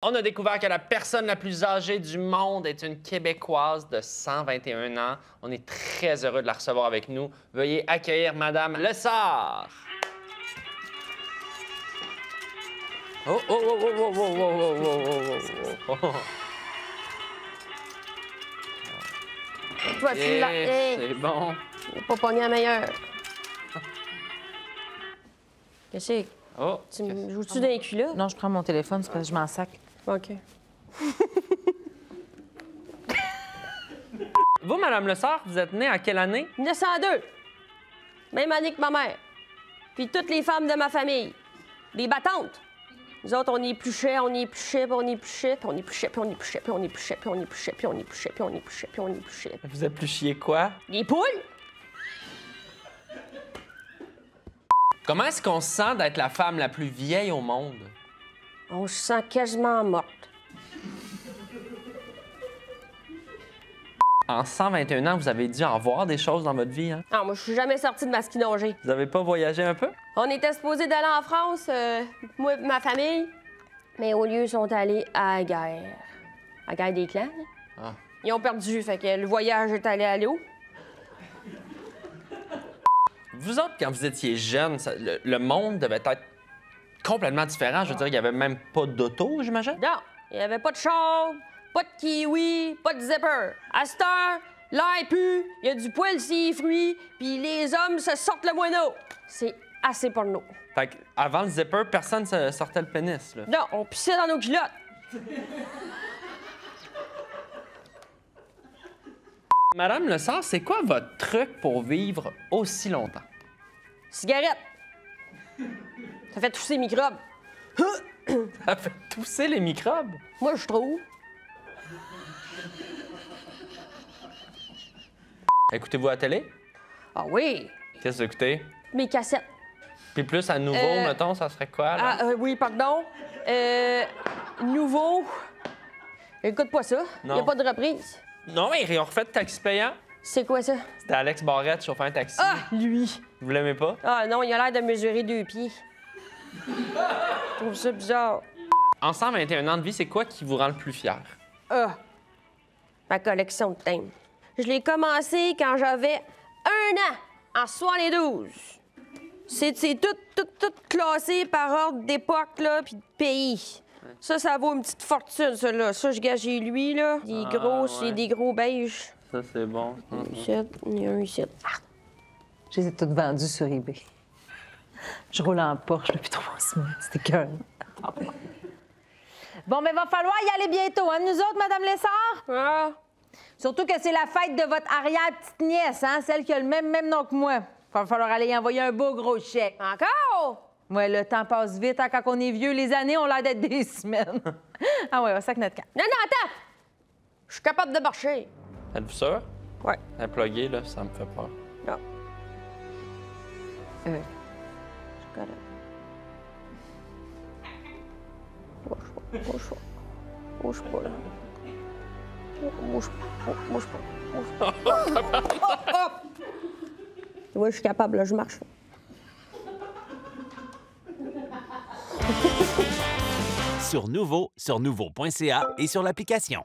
On a découvert que la personne la plus âgée du monde est une Québécoise de 121 ans. On est très heureux de la recevoir avec nous. Veuillez accueillir Madame Lessard. Oh, oh, oh, oh, oh, oh, oh, oh, oh, oh, oh, oh. Toi, tu l'as. Yes, Hey, c'est bon. j'ai pas pogné la meilleure. Qu'est-ce que c'est? Oh, Tu me joues-tu d'un cul, là? Non, je prends mon téléphone, c'est parce que je m'en sac. OK. Vous, Madame Lessard, vous êtes née à quelle année? 1902. Même année que ma mère. Puis toutes les femmes de ma famille. Des battantes. Nous autres, on épluchait, on épluchait, puis on épluchait, puis on épluchait, puis on épluchait, puis on épluchait, puis on épluchait, puis on épluchait, puis on épluchait, puis on épluchait. Vous épluchiez quoi? Des poules? Comment est-ce qu'on se sent d'être la femme la plus vieille au monde? On se sent quasiment morte. En 121 ans, vous avez dû en voir des choses dans votre vie, hein? Non, moi, je suis jamais sortie de ma skinongée. Vous avez pas voyagé un peu? On était supposés d'aller en France, euh, moi et ma famille, mais au lieu, ils sont allés à la guerre. À la guerre des clans. Ah. Ils ont perdu, fait que le voyage est allé à l'eau. Vous autres, quand vous étiez jeune, le monde devait être complètement différent. Je veux dire, il y avait même pas d'auto, j'imagine? Non, il n'y avait pas de char, pas de kiwi, pas de zipper. À cette heure, l'air pue, il y a du poil les fruits, puis les hommes se sortent le moineau. C'est assez porno. Fait que avant le zipper, personne se sortait le pénis, là. Non, on pissait dans nos culottes. Madame Le Sars, c'est quoi votre truc pour vivre aussi longtemps? Cigarette. Ça fait tousser les microbes. Ça fait tousser les microbes? Moi, je trouve. Écoutez-vous la télé? Ah oui, Qu'est-ce que vous écoutez? mes cassettes. Puis plus à nouveau, Euh, mettons, ça serait quoi, là? Ah, euh, oui, pardon. Euh, nouveau. Écoute pas ça. Il n'y a pas de reprise. Non, mais ont refait Taxi payant. C'est quoi ça? C'était Alex Barrette, chauffeur un taxi. Ah, lui. Vous l'aimez pas? Ah non, il a l'air de mesurer deux pieds. Je trouve ça bizarre. En 121 ans de vie, c'est quoi qui vous rend le plus fier? Ah, ma collection de thèmes. Je l'ai commencé quand j'avais un an, en 72. C'est c'est tout, tout, tout classé par ordre d'époque, là, puis de pays. Ça, ça vaut une petite fortune, ça, là. Ça, je gage chez lui, là. Des Ah, gros, ouais. c'est des gros beiges. Ça, c'est bon. Il y a un ici. Je les ai toutes vendues sur eBay. Je roule en Porsche depuis trois semaines. C'était cœur. Bon, mais va falloir y aller bientôt, hein, nous autres, Madame Lessard? Ah, Surtout que c'est la fête de votre arrière-petite-nièce, hein, celle qui a le même, même nom que moi. Va falloir aller y envoyer un beau gros chèque. encore? Ouais, le temps passe vite, hein, quand on est vieux, les années ont l'air d'être des semaines. ah ouais, on sac notre camp. Non, non, attends! Je suis capable de marcher. Êtes-vous sûr? Ouais. La plugger, là, ça me fait peur. Non. Euh, Je suis correct. Bouge pas, bouge pas. Bouge pas, là. Bouge pas, bouge pas, bouge pas. Tu vois, je suis capable, là, je marche. Sur Nouveau, sur nouveau.ca et sur l'application.